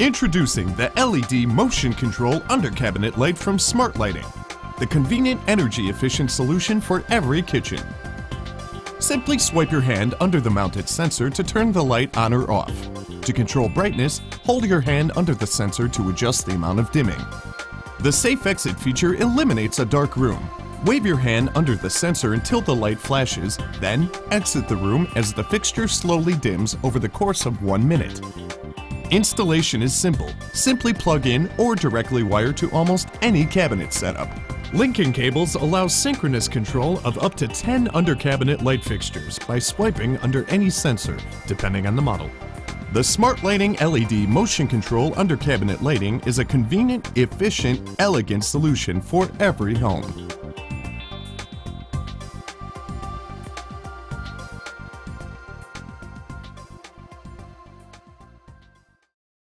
Introducing the LED motion control under cabinet light from Smart Lighting, the convenient energy efficient solution for every kitchen. Simply swipe your hand under the mounted sensor to turn the light on or off. To control brightness, hold your hand under the sensor to adjust the amount of dimming. The Safe Exit feature eliminates a dark room. Wave your hand under the sensor until the light flashes, then exit the room as the fixture slowly dims over the course of one minute. Installation is simple. Simply plug in or directly wire to almost any cabinet setup. Linking cables allow synchronous control of up to 10 under-cabinet light fixtures by swiping under any sensor, depending on the model. The Smart Lighting LED motion control under cabinet lighting is a convenient, efficient, elegant solution for every home.